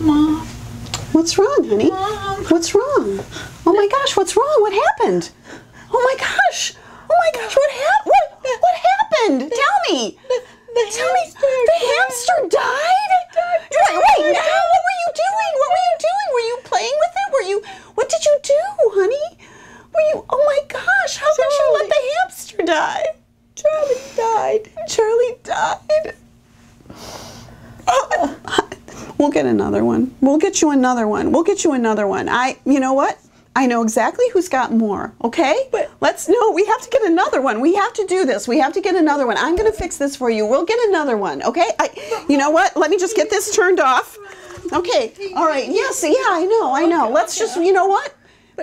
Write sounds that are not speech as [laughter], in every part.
Mom. What's wrong, honey? Mom. What's wrong? Oh my gosh, what's wrong? What happened? Oh my gosh. Oh my gosh, what happened? What, what happened? Tell me. Tell me. hamster The died. hamster died? Wait, wait, now what were you doing? What were you doing? Were you playing with it? Were you what did you do, honey? Were you oh my gosh, how could you let the hamster die? Charlie died. Charlie died. Oh, we'll get another one. We'll get you another one. We'll get you another one. I, you know what? I know exactly who's got more. Okay? But- let's no. We have to get another one. We have to do this. We have to get another one. I'm gonna fix this for you. We'll get another one. Okay? I, you know what? Let me just get this turned off. Okay. All right. Yes. Yeah. I know. I know. Let's just. You know what?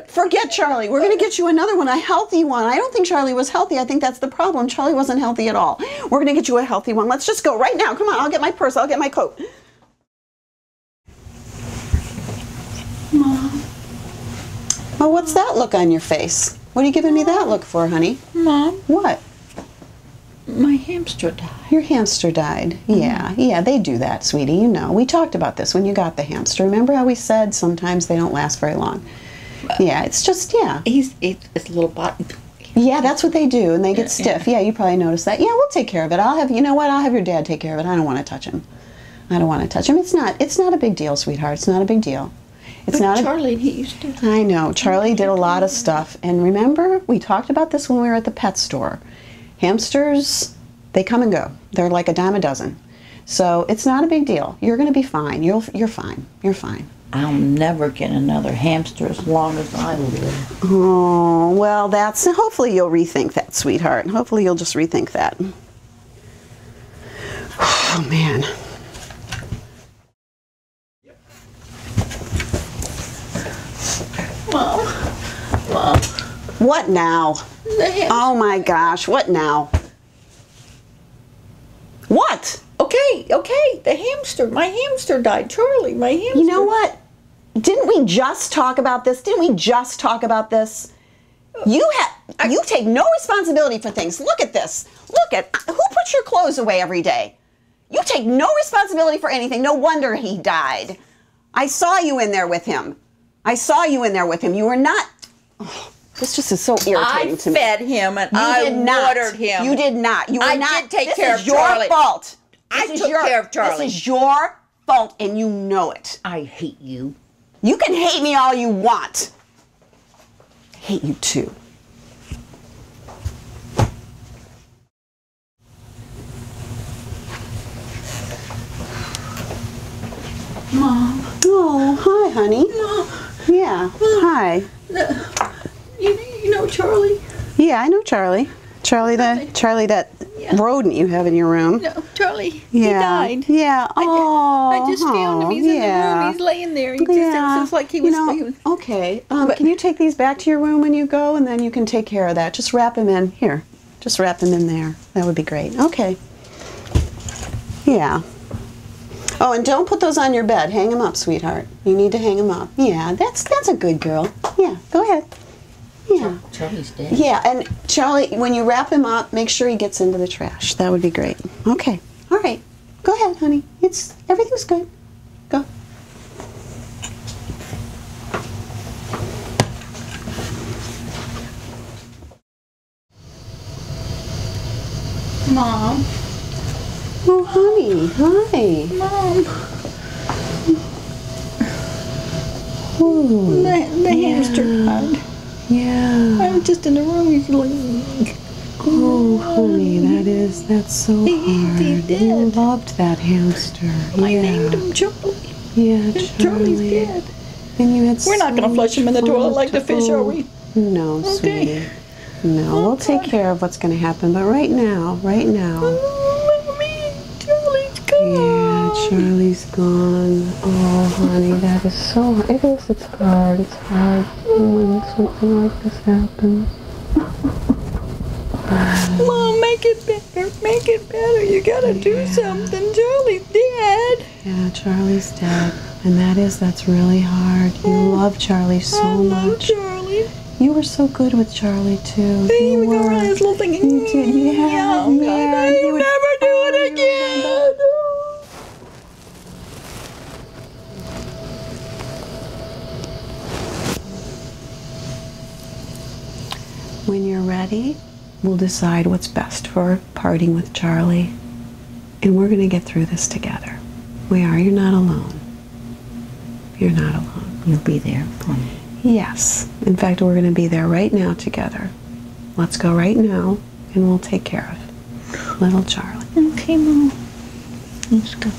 Forget Charlie. We're going to get you another one, a healthy one. I don't think Charlie was healthy. I think that's the problem. Charlie wasn't healthy at all. We're going to get you a healthy one. Let's just go right now. Come on. I'll get my purse. I'll get my coat. Mom. Oh, what's that look on your face? What are you giving me that look for, honey? Mom, What? my hamster died. Your hamster died. Mm-hmm. Yeah, yeah, they do that, sweetie. You know, we talked about this when you got the hamster. Remember how we said sometimes they don't last very long? Yeah, it's just, yeah. He's it's, a little bot. Yeah, that's what they do, and they get Yeah, yeah. stiff. Yeah, you probably noticed that. Yeah, we'll take care of it. I'll have you know what? I'll have your dad take care of it. I don't want to touch him. I don't want to touch him. It's not. It's not a big deal, sweetheart. It's not a big deal. It's But not. a, Charlie, he used to. I know. Charlie did a lot of stuff, and remember we talked about this when we were at the pet store. Hamsters, they come and go. They're like a dime a dozen. So it's not a big deal. You're going to be fine. You'll. You're fine. You're fine. I'll never get another hamster as long as I live. Oh, well, that's hopefully you'll rethink that, sweetheart. Hopefully you'll just rethink that. [sighs] Oh, man. What now? Oh my gosh, what now? What? Okay, okay, the hamster. My hamster died. Charlie, my hamster. You know what? Didn't we just talk about this? Didn't we just talk about this? You have you take no responsibility for things. Look at this. Look at who puts your clothes away every day. You take no responsibility for anything. No wonder he died. I saw you in there with him. I saw you in there with him. You were not. Oh, this just is so irritating I to me. I fed him and You I did not. watered him. You did not. You were not I did take this care is of your Charlie. fault. I This is took your- care of Charlie. This is your fault, and you know it. I hate you. You can hate me all you want. I hate you too. Mom, Oh, hi, honey. Yeah. Hi. you, you know Charlie? Yeah, I know Charlie. Charlie, the Charlie, that Yeah. rodent you have in your room. No, Charlie. Yeah. He died. Yeah. I, oh. I just found him. He's in the room. He's laying there. He just yeah. it looks like he You was. know, okay. Um, But- can you take these back to your room when you go, and then you can take care of that? Just wrap them in here. Just wrap them in there. That would be great. Okay. Yeah. Oh, and don't put those on your bed. Hang them up, sweetheart. You need to hang them up. Yeah, that's that's a good girl. Yeah, go ahead. Yeah. Charlie's dead. Yeah, and Charlie, when you wrap him up, make sure he gets into the trash. That would be great. Okay. All right. Go ahead, honey. It's everything's good. Go. Mom, Oh, honey. Hi. Mom, Ooh. the, the hamster died. Yeah. I was just in the room. He's like, Oh, oh honey, that is that's so He- he hard. You loved that hamster. I yeah. named him Charlie. Yeah, Charlie's Charlie. dead. And you had We're not gonna flush him in the toilet like the fish, are oh, we? No, Okay. sweetie. No, we'll oh, take care of what's going to happen. But right now, right now, Oh, Charlie's. Yeah, Charlie's gone. Oh, honey, that is so. It is. It's hard. It's hard oh, when something like this happens. Mom, make it better. Make it better. You gotta do something. Charlie's dead. Yeah, Charlie's dead, and that is that's really hard. You oh, love Charlie so I love much. Charlie. You were so good with Charlie too. He You would go were. around his little thing. You did, yeah, oh, yeah, He'll you would- never do ready, we'll decide what's best for parting with Charlie. And we're going to get through this together. We are. You're not alone. You're not alone. You'll be there for me. Yes. In fact, we're going to be there right now together. Let's go right now and we'll take care of little Charlie. Okay, Mom. Let's go.